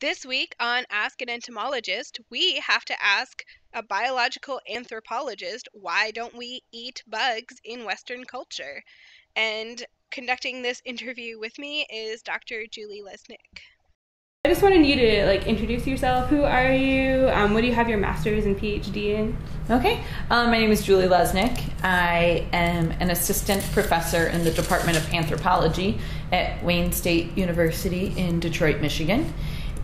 This week on Ask an Entomologist, we have to ask a biological anthropologist why don't we eat bugs in Western culture? And conducting this interview with me is Dr. Julie Lesnick. I just wanted you to like introduce yourself. Who are you? Um, what do you have your master's and PhD in? Okay, um, my name is Julie Lesnick. I am an assistant professor in the Department of Anthropology at Wayne State University in Detroit, Michigan.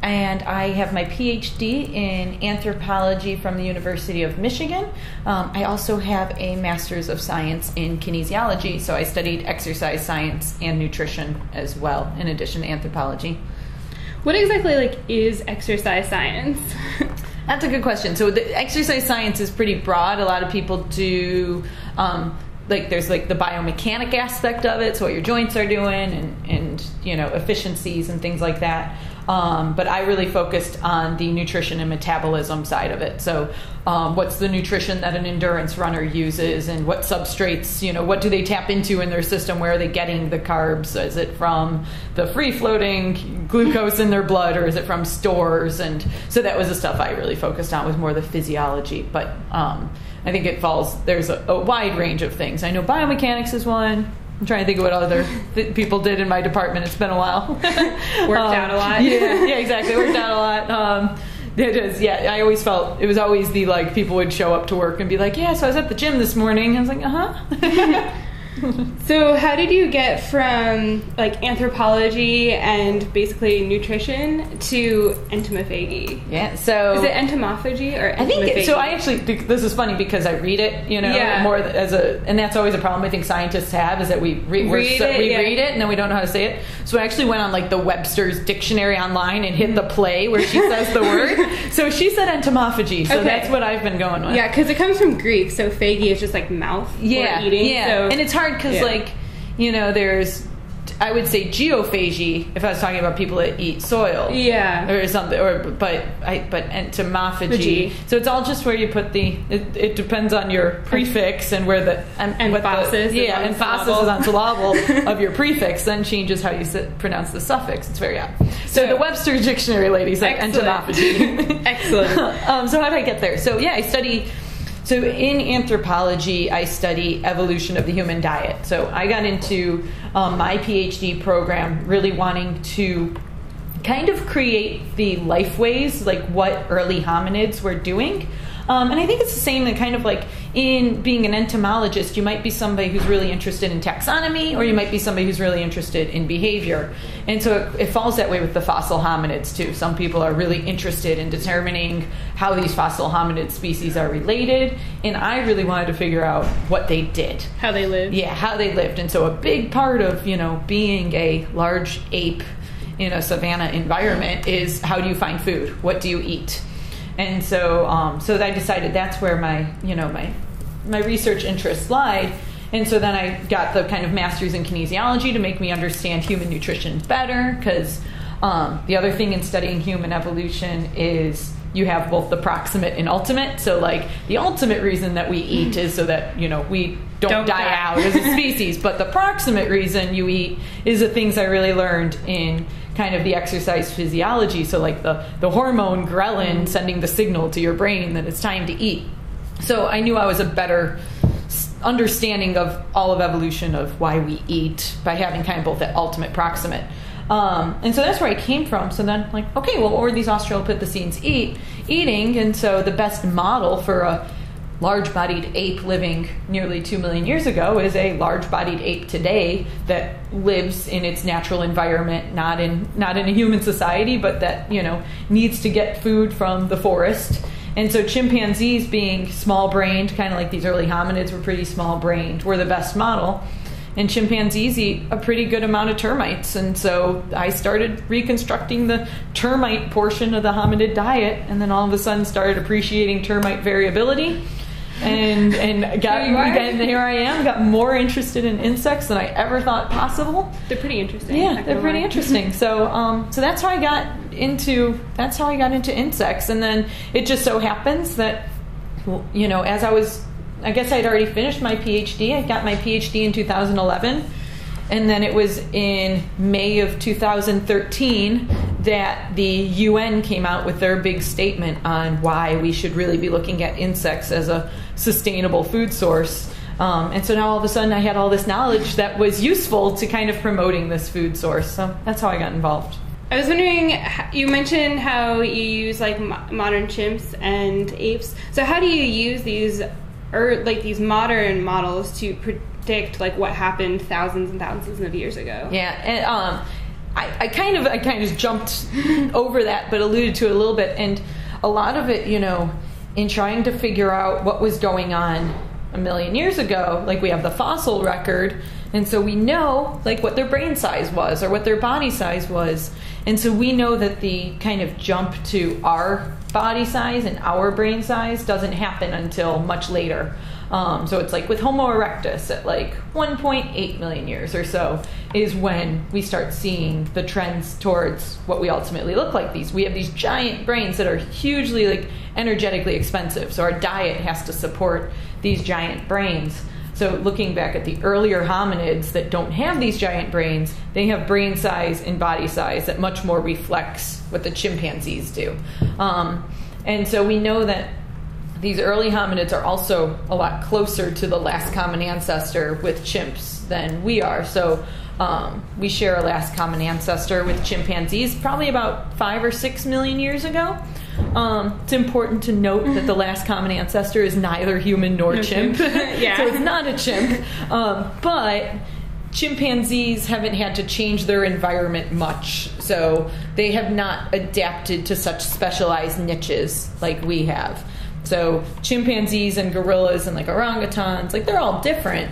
And I have my PhD in anthropology from the University of Michigan. Um, I also have a master's of science in kinesiology, so I studied exercise science and nutrition as well, in addition to anthropology. What exactly like is exercise science? That's a good question. So the exercise science is pretty broad. A lot of people do um, like there's like the biomechanic aspect of it, so what your joints are doing and and you know efficiencies and things like that. Um, but I really focused on the nutrition and metabolism side of it. So, um, what's the nutrition that an endurance runner uses, and what substrates, you know, what do they tap into in their system? Where are they getting the carbs? Is it from the free floating glucose in their blood, or is it from stores? And so that was the stuff I really focused on, was more the physiology. But um, I think it falls, there's a, a wide range of things. I know biomechanics is one, I'm trying to think of what other th- people did in my department. It's been a while. Worked um, out a lot. Yeah, yeah, exactly. Worked out a lot. Um, it is. Yeah, I always felt it was always the like people would show up to work and be like, "Yeah, so I was at the gym this morning." I was like, "Uh huh." so how did you get from like anthropology and basically nutrition to entomophagy? Yeah, so is it entomophagy or I think so. I actually this is funny because I read it, you know, yeah. more as a, and that's always a problem I think scientists have is that we re- read so, it, we yeah. read it and then we don't know how to say it. So I actually went on like the Webster's dictionary online and hit the mm-hmm. play where she says the word. So she said entomophagy, so okay. that's what I've been going with. Yeah, because it comes from Greek, so phagy is just like mouth yeah, eating. Yeah, so. and it's hard because yeah. like you know there's I would say geophagy if I was talking about people that eat soil, yeah, or something. Or but I but entomophagy. So it's all just where you put the. It, it depends on your prefix and where the and, and emphasis. The, yeah, and emphasis is on syllable of your prefix. Then changes how you sit, pronounce the suffix. It's very odd. So, so the Webster's dictionary, ladies, like entomophagy. excellent. um, so how did I get there? So yeah, I study so in anthropology, I study evolution of the human diet. So I got into um, my PhD program really wanting to kind of create the lifeways, like what early hominids were doing. Um, and I think it's the same in kind of like in being an entomologist, you might be somebody who's really interested in taxonomy, or you might be somebody who's really interested in behavior. And so it, it, falls that way with the fossil hominids too. Some people are really interested in determining how these fossil hominid species are related, and I really wanted to figure out what they did, how they lived. Yeah, how they lived. And so a big part of you know being a large ape in a savanna environment is how do you find food? What do you eat? And so um, so I decided that's where my you know my my research interests lied. And so then I got the kind of master's in kinesiology to make me understand human nutrition better. Because um, the other thing in studying human evolution is you have both the proximate and ultimate. So, like, the ultimate reason that we eat is so that, you know, we don't, don't die, die, out as a species. but the proximate reason you eat is the things I really learned in kind of the exercise physiology. So, like the, the hormone ghrelin sending the signal to your brain that it's time to eat. So, I knew I was a better understanding of all of evolution of why we eat by having kind of both that ultimate proximate. Um, and so that's where I came from. So then, like, okay, well, what were these Australopithecines eat eating? And so the best model for a large-bodied ape living nearly two million years ago is a large-bodied ape today that lives in its natural environment, not in not in a human society, but that you know needs to get food from the forest. And so chimpanzees, being small-brained, kind of like these early hominids were pretty small-brained, were the best model. And chimpanzees eat a pretty good amount of termites, and so I started reconstructing the termite portion of the hominid diet, and then all of a sudden started appreciating termite variability and and got here and here I am. Got more interested in insects than I ever thought possible. They're pretty interesting. Yeah, they're pretty interesting. So um, so that's how I got into that's how I got into insects, and then it just so happens that you know as I was, I guess I'd already finished my PhD. I got my PhD in 2011. and then it was in May of 2013 that the UN came out with their big statement on why we should really be looking at insects as a sustainable food source. Um, and so now all of a sudden I had all this knowledge that was useful to kind of promoting this food source. So that's how I got involved. I was wondering, you mentioned how you use like mo- modern chimps and apes. So how do you use these, or like these modern models to predict like what happened thousands and thousands of years ago? Yeah, and um, I, I kind of I kind of jumped over that, but alluded to it a little bit, and a lot of it, you know, in trying to figure out what was going on a million years ago, like we have the fossil record, and so we know like what their brain size was or what their body size was, and so we know that the kind of jump to our body size and our brain size doesn't happen until much later. Um, so it's like with Homo erectus at like 1.8 million years or so is when we start seeing the trends towards what we ultimately look like. These we have these giant brains that are hugely like energetically expensive. So our diet has to support these giant brains. So looking back at the earlier hominids that don't have these giant brains, they have brain size and body size that much more reflects what the chimpanzees do. Um, and so we know that these early hominids are also a lot closer to the last common ancestor with chimps than we are. So um, we share a last common ancestor with chimpanzees probably about five or six million years ago. Um, it's important to note that the last common ancestor is neither human nor chimp. Yeah. so it's not a chimp. Um, but chimpanzees haven't had to change their environment much. So they have not adapted to such specialized niches like we have. So chimpanzees and gorillas and like orangutans, like they're all different,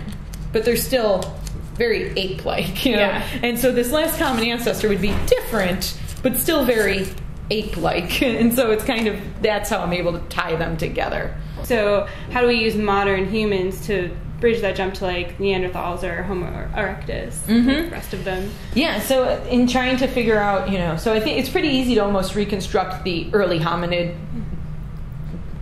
but they're still very ape-like, you know. Yeah. And so this last common ancestor would be different, but still very ape-like. And so it's kind of that's how I'm able to tie them together. So how do we use modern humans to bridge that jump to like Neanderthals or Homo erectus, Mhm. the rest of them? Yeah, so in trying to figure out, you know, so I think it's pretty easy to almost reconstruct the early hominid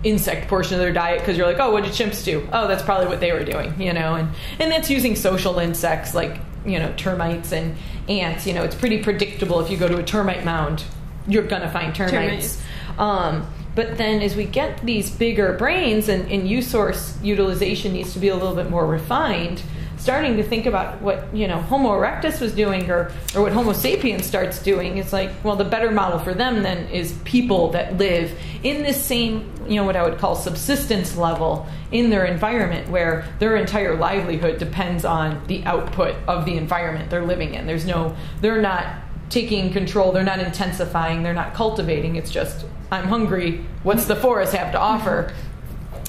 insect portion of their diet because you're like, oh, what did chimps do? Oh, that's probably what they were doing, you know, and and that's using social insects like you know termites and ants. You know, it's pretty predictable if you go to a termite mound, you're gonna find termites. Termites. Um, but then as we get these bigger brains and, and use source utilization needs to be a little bit more refined, starting to think about what, you know, Homo erectus was doing or, or what Homo sapiens starts doing, it's like, well, the better model for them then is people that live in this same, you know, what I would call subsistence level in their environment where their entire livelihood depends on the output of the environment they're living in. There's no, they're not taking control. They're not intensifying. They're not cultivating. It's just, I'm hungry. What's the forest have to offer?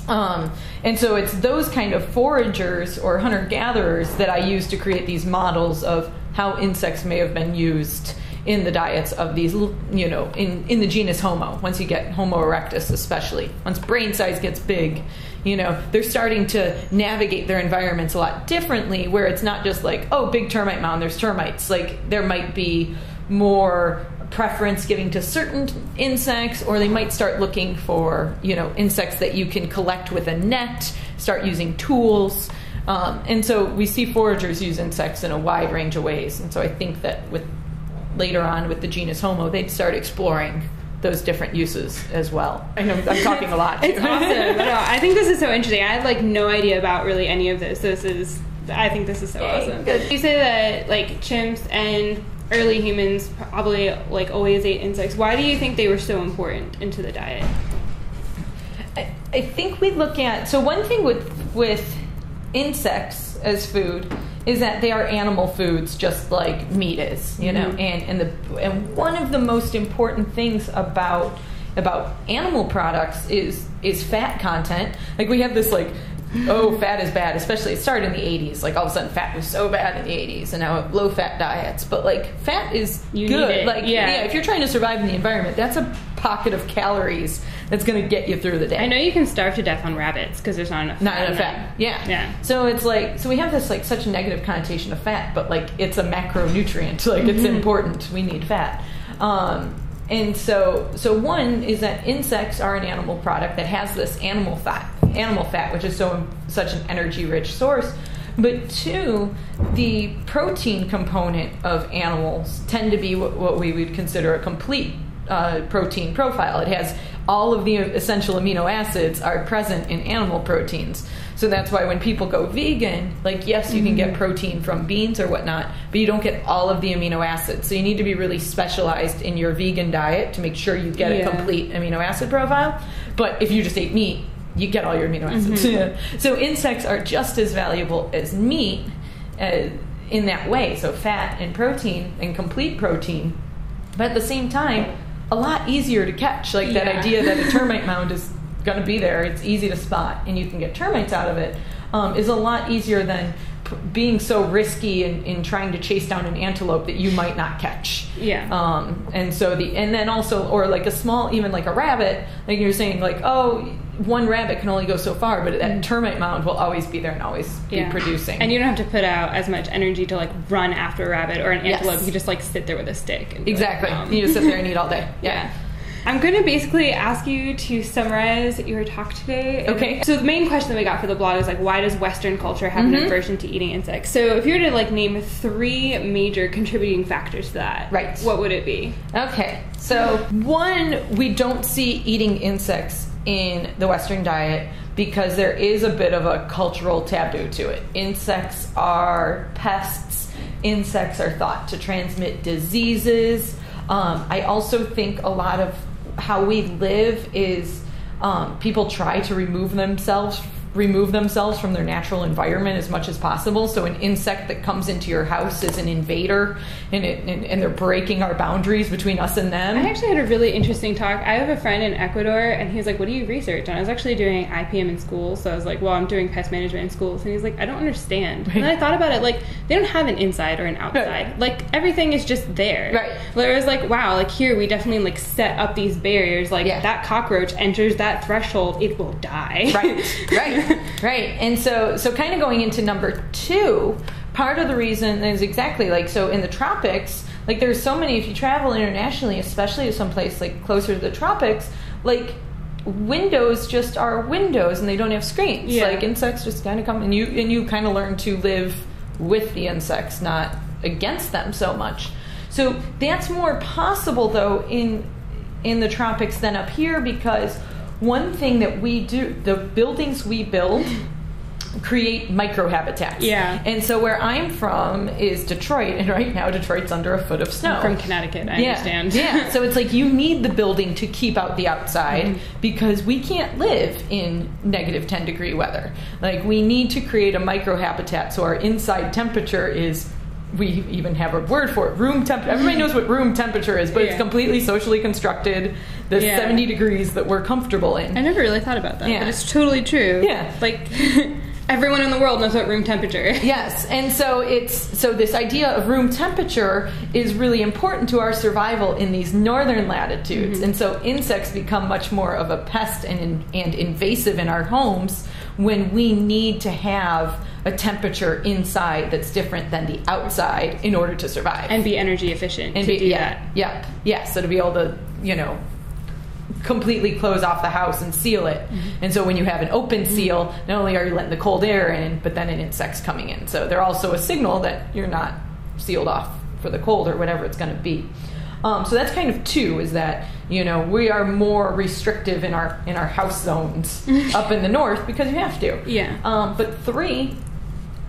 Um, and so it's those kind of foragers or hunter gatherers that I use to create these models of how insects may have been used in the diets of these, you know, in, in the genus Homo. Once you get Homo erectus, especially once brain size gets big, you know, they're starting to navigate their environments a lot differently. Where it's not just like, oh, big termite mound, there's termites. Like there might be more preference giving to certain insects or they might start looking for you know insects that you can collect with a net start using tools um, and so we see foragers use insects in a wide range of ways and so i think that with later on with the genus homo they'd start exploring those different uses as well i know i'm talking a lot It's awesome. no, I think this is so interesting. I had like no idea about really any of this. This is, I think this is so Yay, awesome. good. You say that like chimps and early humans probably like always ate insects. Why do you think they were so important into the diet? I, I think we look at so one thing with with insects as food is that they are animal foods just like meat is you know? Mhm. and and the and one of the most important things about about animal products is is fat content. Like we have this like oh fat is bad especially it started in the 80s like all of a sudden fat was so bad in the 80s and now low fat diets. But like fat is You good. need it, like yeah. if you're trying to survive in the environment that's a pocket of calories that's going to get you through the day I know you can starve to death on rabbits because there's not enough. not fat enough fat. Yeah. Yeah. So it's like so we have this like such a negative connotation of fat, but like it's a macronutrient. Like it's important. We need fat. Um, and so so one is that insects are an animal product that has this animal fat, animal fat, which is so such an energy rich source. But two, the protein component of animals tend to be what, what we would consider a complete uh, protein profile. It has all of the essential amino acids are present in animal proteins. So that's why when people go vegan, like yes, you can get protein from beans or whatnot, but you don't get all of the amino acids. So you need to be really specialized in your vegan diet to make sure you get Yeah. a complete amino acid profile. But if you just ate meat, you get all your amino acids. so insects are just as valuable as meat uh, in that way. So fat and protein and complete protein, but at the same time, a lot easier to catch. Like that Yeah. idea that a termite mound is going to be there, it's easy to spot, and you can get termites out of it, um, is a lot easier than p- being so risky in, in trying to chase down an antelope that you might not catch. Yeah. Um, and so the and then also or like a small even like a rabbit like you're saying like oh one rabbit can only go so far but that termite mound will always be there and always be Mm. Producing And you don't have to put out as much energy to like run after a rabbit or an Yes. antelope. You just like sit there with a stick. And be like, exactly um, you just sit there and eat all day Yeah. I'm going to basically ask you to summarize your talk today. Okay. So the main question that we got for the blog is like, why does Western culture have an Mhm. aversion to eating insects? So if you were to like name three major contributing factors to that, Right. What would it be? Okay, so one, we don't see eating insects in the Western diet because there is a bit of a cultural taboo to it. Insects are pests, insects are thought to transmit diseases. Um, I also think a lot of how we live is um, people try to remove themselves remove themselves from their natural environment as much as possible. So an insect that comes into your house is an invader, and it and, and they're breaking our boundaries between us and them. I actually had a really interesting talk. I have a friend in Ecuador, and he was like, "What do you research?" And I was actually doing IPM in school, so I was like, "Well, I'm doing pest management in schools." And he's like, "I don't understand." And then I thought about it, like they don't have an inside or an outside. Like everything is just there. Right. Whereas, like, wow, like here we definitely like set up these barriers. Like Yeah. that cockroach enters that threshold, it will die. right right right and so so kind of going into number two part of the reason is exactly like so in the tropics like there's so many if you travel internationally especially to some place like closer to the tropics like windows just are windows and they don't have screens Yeah. like insects just kind of come and you and you kind of learn to live with the insects not against them so much so that's more possible though in in the tropics than up here because one thing that we do the buildings we build create microhabitats Yeah. and so where i'm from is detroit and right now detroit's under a foot of snow I'm from Connecticut, I yeah. understand. yeah. So it's like you need the building to keep out the outside Mm-hmm. because we can't live in negative 10 degree weather. Like we need to create a microhabitat so our inside temperature is we even have a word for it room temperature everybody knows what room temperature is but it's completely socially constructed the Yeah. 70 degrees that we're comfortable in I never really thought about that, Yeah. but it's totally true. Yeah. Like everyone in the world knows what room temperature. Yes, and so it's so this idea of room temperature is really important to our survival in these northern latitudes, mm-hmm. and so insects become much more of a pest and and invasive in our homes when we need to have a temperature inside that's different than the outside in order to survive and be energy efficient and to be, do yeah, that. yeah, yeah. So to be able to, you know, completely close off the house and seal it. Mm-hmm. And so when you have an open seal, not only are you letting the cold air in, but then an insect's coming in. So they're also a signal that you're not sealed off for the cold or whatever it's going to be. Um, so that's kind of two is that you know we are more restrictive in our in our house zones up in the north because you have to. Yeah. Um, but three,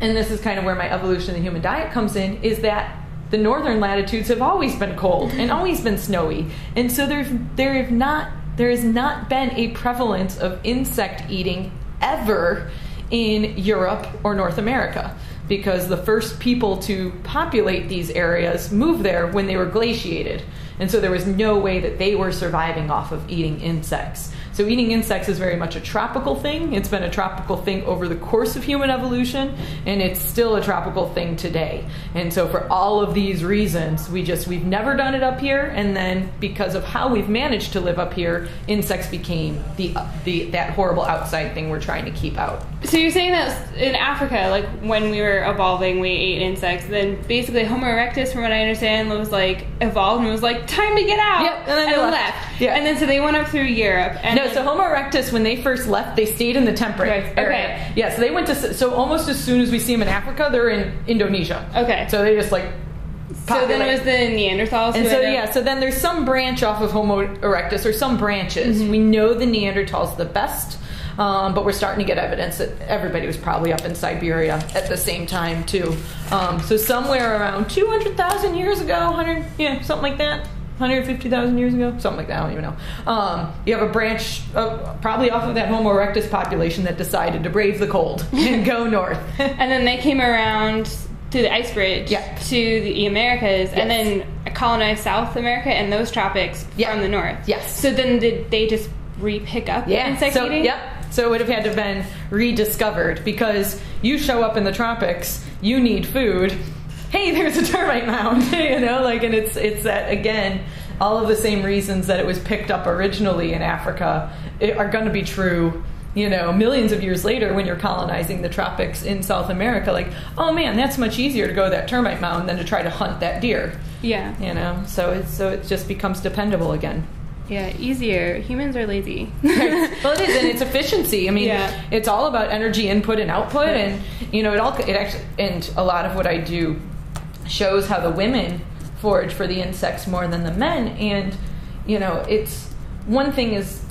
and this is kind of where my evolution of the human diet comes in, is that the northern latitudes have always been cold and always been snowy, and so there's there have not there has not been a prevalence of insect eating ever in Europe or North America because the first people to populate these areas moved there when they were glaciated. And so there was no way that they were surviving off of eating insects. So eating insects is very much a tropical thing. It's been a tropical thing over the course of human evolution, and it's still a tropical thing today. And so for all of these reasons, we just we've never done it up here, and then because of how we've managed to live up here, insects became the the that horrible outside thing we're trying to keep out. So you're saying that in Africa, like when we were evolving, we ate insects. Then basically Homo erectus, from what I understand, was like evolved and was like, time to get out. Yep, and then they left. Yeah. And then so they went up through Europe. And No, then- so Homo erectus, when they first left, they stayed in the temperate Right, area. okay. Yeah, so they went to, so almost as soon as we see them in Africa, they're in Indonesia. Okay. So they just like, so then it was the Neanderthals. And so yeah, so then there's some branch off of Homo erectus or some branches. Mm-hmm. We know the Neanderthals the best, um, but we're starting to get evidence that everybody was probably up in Siberia at the same time too. Um, so somewhere around 200,000 years ago, 100, yeah, something like that. 150,000 years ago, something like that. I don't even know. Um, you have a branch, uh, probably off of that Homo erectus population that decided to brave the cold and go north. And then they came around through the ice bridge Yeah. to the Americas, and then colonized South America and those tropics Yeah. from the north. Yes. So then did they just re-pick up Yeah. insect so, eating? Yep. So it would have had to have been rediscovered because you show up in the tropics, you need food. Hey, there's a termite mound, you know, like, and it's it's that again. All of the same reasons that it was picked up originally in Africa are going to be true. You know, millions of years later, when you're colonizing the tropics in South America, like, oh man, that's much easier to go to that termite mound than to try to hunt that deer. Yeah. You know, so it's so it just becomes dependable again. Yeah. Easier. Humans are lazy. well, it is, and it's efficiency. I mean, Yeah. it's all about energy input and output, and you know, it all it actually, and a lot of what I do shows how the women forage for the insects more than the men, and you know, it's one thing is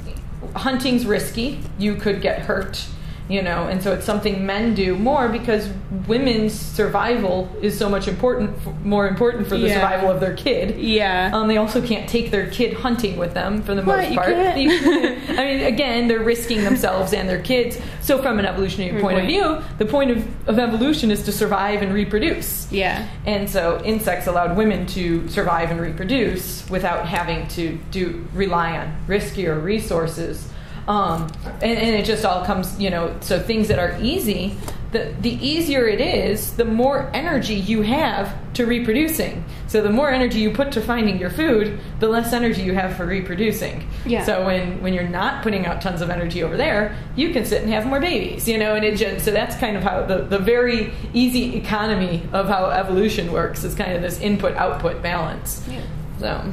hunting's risky. You could get hurt. You know, and so it's something men do more because women's survival is so much important, more important for the Yeah. survival of their kid. yeah. Um, they also can't take their kid hunting with them for the What? most You part. can't? I mean, again, they're risking themselves and their kids. So, from an evolutionary Good point of view, the point of, of evolution is to survive and reproduce. yeah. And so, insects allowed women to survive and reproduce without having to do rely on riskier resources. Um, and, and it just all comes, you know, so things that are easy, the, the easier it is, the more energy you have to reproducing. So the more energy you put to finding your food, the less energy you have for reproducing. Yeah. So when, when you're not putting out tons of energy over there, you can sit and have more babies, you know, and it just, so that's kind of how the, the very easy economy of how evolution works is kind of this input output balance. Yeah. So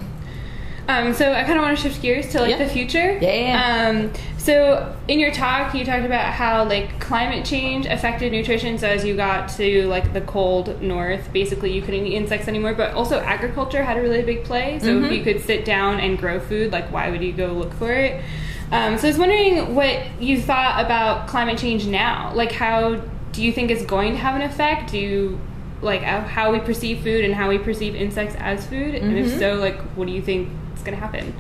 Um, so I kind of want to shift gears to like Yeah. the future. Yeah. Um, so in your talk, you talked about how like climate change affected nutrition. So as you got to like the cold north, basically you couldn't eat insects anymore. But also agriculture had a really big play. So if you could sit down and grow food, like why would you go look for it? Um, so I was wondering what you thought about climate change now. Like how do you think it's going to have an effect? Do you like how we perceive food and how we perceive insects as food? And if so, like what do you think going to happen?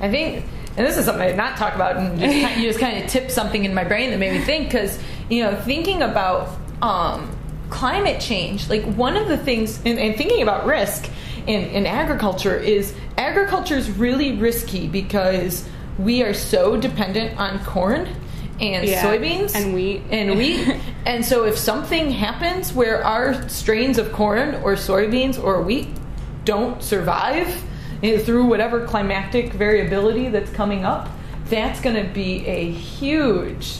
I think, and this is something I did not talk about, and just, kind- you just kind of tipped something in my brain that made me think because you know thinking about um, climate change, like one of the things, and, and thinking about risk in, in agriculture is agriculture is really risky because we are so dependent on corn and Yeah, soybeans and wheat. and wheat. and so if something happens where our strains of corn or soybeans or wheat don't survive through whatever climatic variability that's coming up, that's going to be a huge.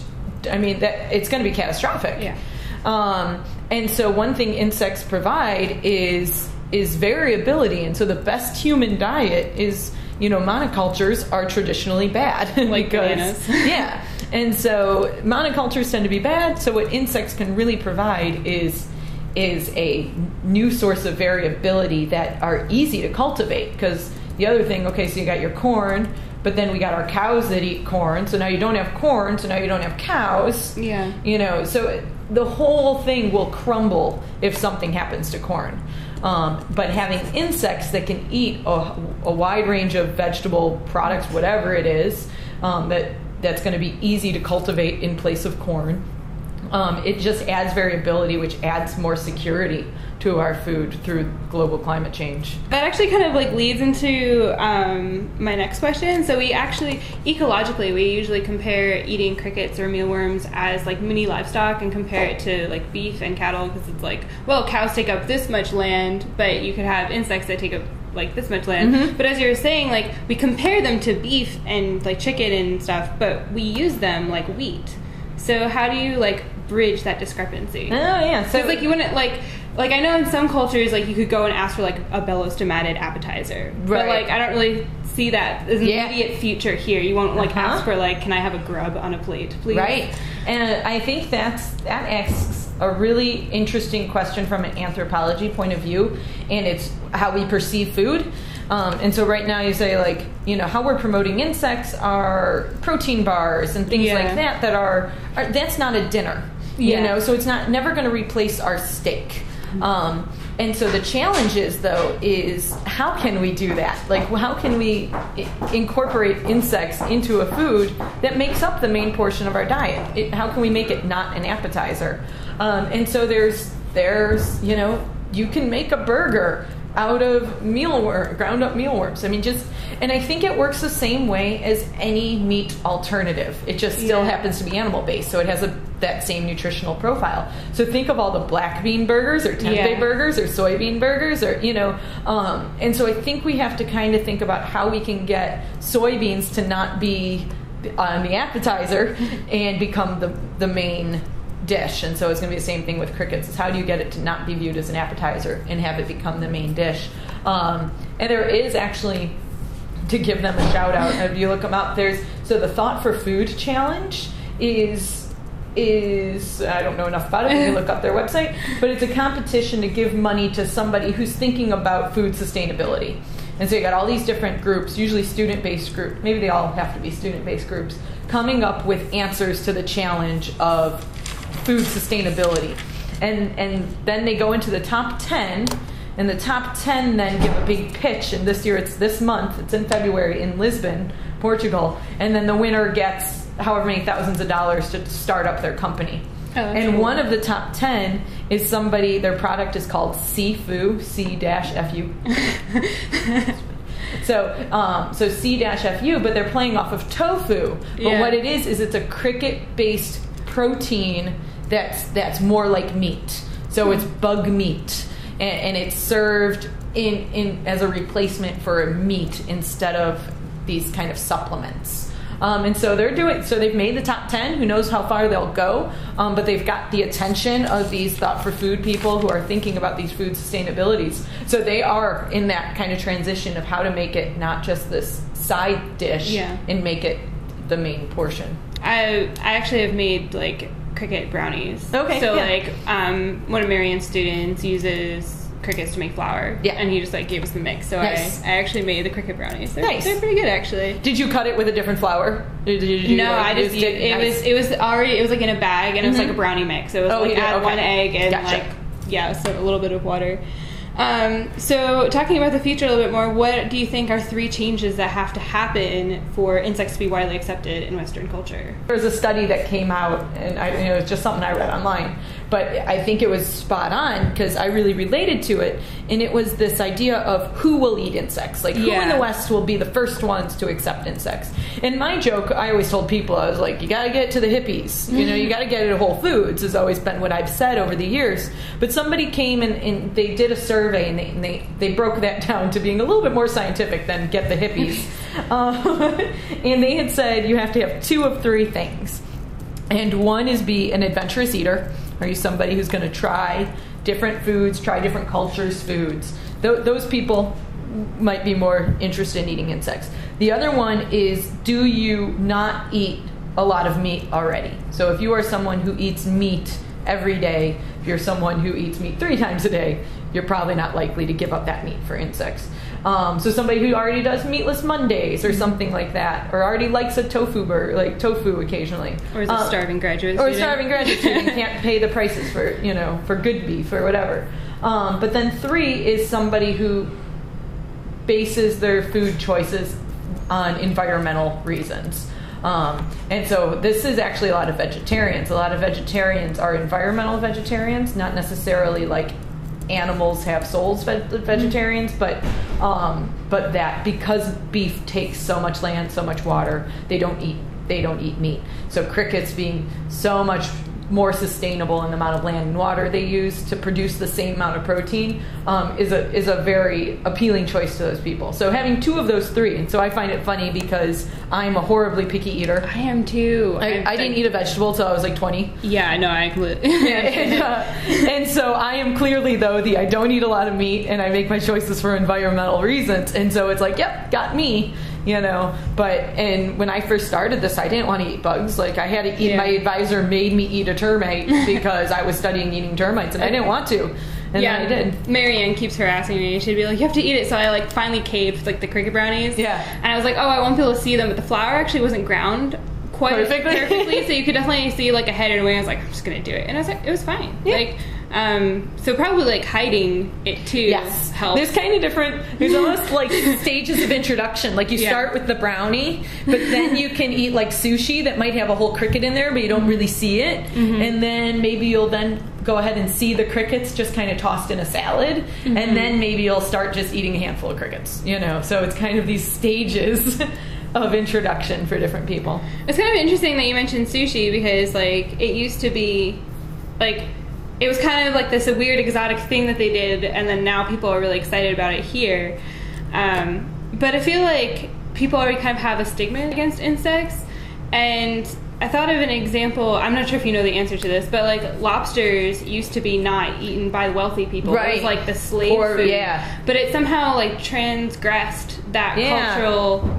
I mean, that it's going to be catastrophic. Yeah. Um, and so one thing insects provide is is variability, and so the best human diet is you know monocultures are traditionally bad Like because bananas. yeah, and so monocultures tend to be bad. So what insects can really provide is is a new source of variability that are easy to cultivate because the other thing okay so you got your corn but then we got our cows that eat corn so now you don't have corn so now you don't have cows. Yeah. you know so it- the whole thing will crumble if something happens to corn. Um, but having insects that can eat a, a wide range of vegetable products whatever it is um, that that's going to be easy to cultivate in place of corn um, it just adds variability which adds more security to our food through global climate change That actually kind of like leads into um, my next question. So we actually ecologically we usually compare eating crickets or mealworms as like mini livestock and compare it to like beef and cattle because it's like well cows take up this much land, but you could have insects that take up like this much land. But as you were saying, like we compare them to beef and like chicken and stuff, but we use them like wheat. So how do you like bridge that discrepancy? oh yeah So it's like you wouldn't like like I know in some cultures like you could go and ask for like a bellows tomated appetizer, but like I don't really see that as an Yeah. immediate future here. You won't like Uh-huh. ask for like, can I have a grub on a plate, please? Right. And I think that's that asks a really interesting question from an anthropology point of view, and it's how we perceive food. Um, and so right now you say like, you know, how we're promoting insects are protein bars and things Yeah. like that that are, are that's not a dinner. You Yeah. know, so it's not never going to replace our steak. Um, and so the challenge is though is how can we do that? Like how can we incorporate insects into a food that makes up the main portion of our diet? It, how can we make it not an appetizer? Um, and so there's there's you know you can make a burger out of mealworm, ground up mealworms. I mean, just and I think it works the same way as any meat alternative. It just still Yeah. happens to be animal based, so it has a that same nutritional profile. So think of all the black bean burgers or tempeh Yeah. burgers or soybean burgers or you know, um, and so I think we have to kind of think about how we can get soybeans to not be on the appetizer and become the the main dish. And so it's going to be the same thing with crickets. Is how do you get it to not be viewed as an appetizer and have it become the main dish? Um, and there is actually to give them a shout out. If you look them up, there's so the Thought for Food challenge is is I don't know enough about it. You look up their website, but it's a competition to give money to somebody who's thinking about food sustainability. And so you got all these different groups, usually student-based groups. Maybe they all have to be student-based groups, coming up with answers to the challenge of food sustainability. And and then they go into the top 10 and the top 10 then give a big pitch and this year it's this month, it's in February in Lisbon, Portugal, and then the winner gets however many thousands of dollars to start up their company. Oh, and cool. one of the top 10 is somebody their product is called Cfu, C-F-U. So, um, so C-FU, but they're playing off of tofu. But Yeah. what it is is it's a cricket-based protein that's that's more like meat. So it's bug meat, and, and it's served in in as a replacement for meat instead of these kind of supplements. Um, and so they're doing. So they've made the top ten. Who knows how far they'll go? Um, but they've got the attention of these thought for food people who are thinking about these food sustainabilities. So they are in that kind of transition of how to make it not just this side dish Yeah. and make it the main portion. I I actually have made like cricket brownies. Okay, So yeah. like um, one of Marianne's students uses crickets to make flour. Yeah. And he just like gave us the mix. So Nice. I, I actually made the cricket brownies. They're, Nice. they're pretty good actually. Did you cut it with a different flour? Did, did you, no, like, I just used used, it Nice. was it was already it was like in a bag and it was like a brownie mix. It was Oh, like add Okay. one egg and Gotcha. like yeah, so a little bit of water. Um, so talking about the future a little bit more, what do you think are three changes that have to happen for insects to be widely accepted in Western culture? There was a study that came out, and I, you know, it's just something I read online, but I think it was spot on because I really related to it. And it was this idea of who will eat insects, like who in the West will be the first ones to accept insects. And my joke, I always told people, I was like, you got to get to the hippies. You know, you got to get it at Whole Foods. Has always been what I've said over the years. But somebody came and, and they did a survey, and they, and they they broke that down to being a little bit more scientific than get the hippies. um, and they had said you have to have two of three things. And one is be an adventurous eater. Are you somebody who's going to try different foods, try different cultures' foods? Th- those people might be more interested in eating insects. The other one is do you not eat a lot of meat already? So if you are someone who eats meat every day, if you're someone who eats meat three times a day, you're probably not likely to give up that meat for insects. Um, so somebody who already does meatless Mondays or something like that, or already likes a tofu burger, like tofu occasionally, Or is Um, starving graduate or a starving graduate student can't pay the prices for you know for good beef or whatever. Um, but then three is somebody who bases their food choices on environmental reasons. Um, and so this is actually a lot of vegetarians. A lot of vegetarians are environmental vegetarians, not necessarily like animals have souls vegetarians, but um, but that because beef takes so much land, so much water, they don't eat they don't eat meat. So crickets being so much more sustainable in the amount of land and water they use to produce the same amount of protein um, is a is a very appealing choice to those people. So having two of those three, and so I find it funny because I'm a horribly picky eater. I am too. I, I didn't eat a vegetable until I was like 20. Yeah, no, I completely. and, uh, and so I am clearly though the I don't eat a lot of meat and I make my choices for environmental reasons. And so it's like, yep, got me you know but and when i first started this i didn't want to eat bugs like i had to eat Yeah. my advisor made me eat a termite because i was studying eating termites and i didn't want to and yeah, then i did Marianne keeps harassing me. She'd be like, "You have to eat it." So I like finally caved, like the cricket brownies. Yeah. And I was like, "Oh, I won't be able to see them," but the flour actually wasn't ground quite Perfectly. perfectly, so you could definitely see like a head and wing. I was like, "I'm just gonna do it," and I was like, "It was fine." Yeah. Like, um, so probably like hiding it too. Yes, helps. there's kind of different. There's almost like stages of introduction. Like you Yeah. start with the brownie, but then you can eat like sushi that might have a whole cricket in there, but you don't really see it. Mm-hmm. And then maybe you'll then go ahead and see the crickets just kind of tossed in a salad, Mm-hmm. and then maybe you'll start just eating a handful of crickets. You know, so it's kind of these stages of introduction for different people. It's kind of interesting that you mentioned sushi because like it used to be like it was kind of like this weird exotic thing that they did and then now people are really excited about it here. Um, but I feel like people already kind of have a stigma against insects and I thought of an example. I'm not sure if you know the answer to this, but like lobsters used to be not eaten by wealthy people. Right. It was like the slave Or- food. yeah. But it somehow like transgressed that Yeah. cultural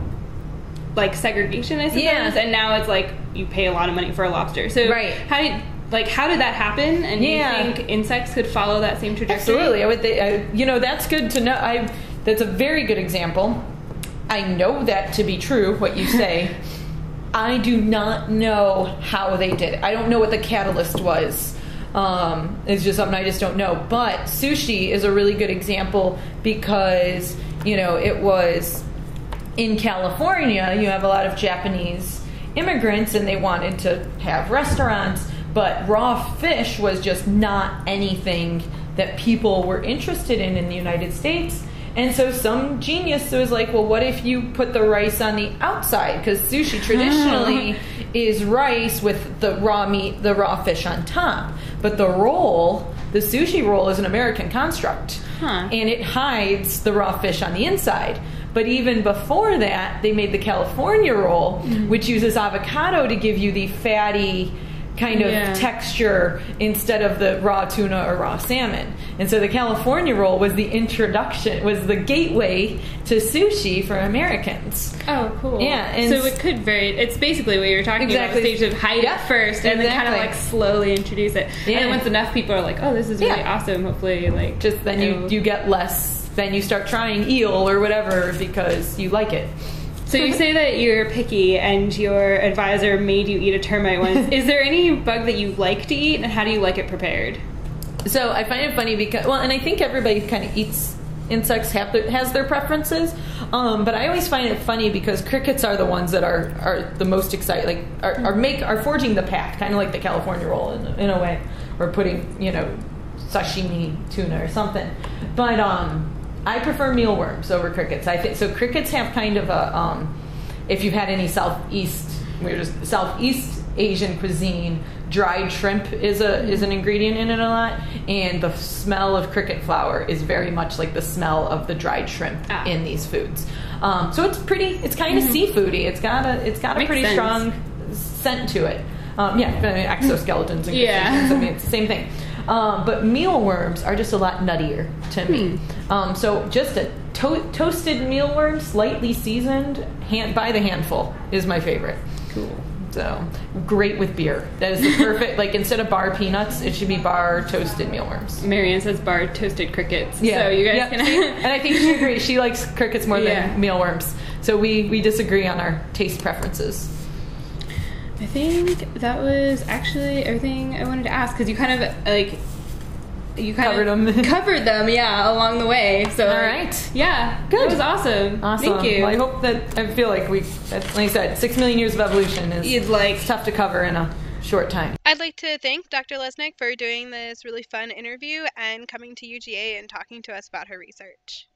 like segregation, I suppose. Yeah. And now it's like you pay a lot of money for a lobster. So Right. how did like how did that happen? And Yeah. do you think insects could follow that same trajectory? Absolutely. I would. Th- I, you know, that's good to know. I. That's a very good example. I know that to be true. What you say. I do not know how they did it. I don't know what the catalyst was. Um, it's just something I just don't know. But sushi is a really good example because you know it was in California. You have a lot of Japanese immigrants, and they wanted to have restaurants, but raw fish was just not anything that people were interested in in the United States. And so some genius was like, well, what if you put the rice on the outside? Because sushi hmm. traditionally is rice with the raw meat, the raw fish on top. But the roll, the sushi roll, is an American construct. Huh. And it hides the raw fish on the inside. But even before that, they made the California roll, hmm. which uses avocado to give you the fatty kind of Yeah. texture instead of the raw tuna or raw salmon. And so the California roll was the introduction, was the gateway to sushi for Americans. Oh, cool. Yeah, and so it could very. It's basically what you were talking Exactly. about. The stage of hide Yeah, it first, and then kind of like slowly introduce it. Yeah. And then once enough people are like, "Oh, this is really Yeah. awesome," hopefully, like Just then you, you get less, then you start trying eel or whatever because you like it. So you say that you're picky, and your advisor made you eat a termite once. is there any bug that you like to eat, and how do you like it prepared? So I find it funny because well, and I think everybody kind of eats insects have their, has their preferences, um, but I always find it funny because crickets are the ones that are are the most exciting, like are, are make are forging the path, kind of like the California roll in, in a way, or putting you know sashimi tuna or something. But um, I prefer mealworms over crickets. I think so. Crickets have kind of a um, if you've had any southeast, we're just southeast Asian cuisine. Dried shrimp is a is an ingredient in it a lot, and the smell of cricket flour is very much like the smell of the dried shrimp Ah. in these foods. Um, so it's pretty. It's kind of seafoody. It's got a it's got a pretty sense. strong scent to it. Um, yeah, exoskeletons and Yeah. I mean, it's the same thing. Um, but mealworms are just a lot nuttier to me. Um, so just a to- toasted mealworm, slightly seasoned, hand by the handful is my favorite. Cool. So great with beer. That is the perfect. like instead of bar peanuts, it should be bar toasted mealworms. Marianne says bar toasted crickets. Yeah. So you guys Yep. can. and I think she agrees. She likes crickets more Yeah. than mealworms. So we we disagree on our taste preferences. I think that was actually everything I wanted to ask because you kind of like you kind Covered of 'em. covered them, yeah, along the way. So All right. yeah, Good. That was awesome. Awesome. Thank you. Well, I hope that I feel like we, like I said, six million years of evolution is You'd like it's tough to cover in a short time. I'd like to thank Dr. Lesnick for doing this really fun interview and coming to UGA and talking to us about her research.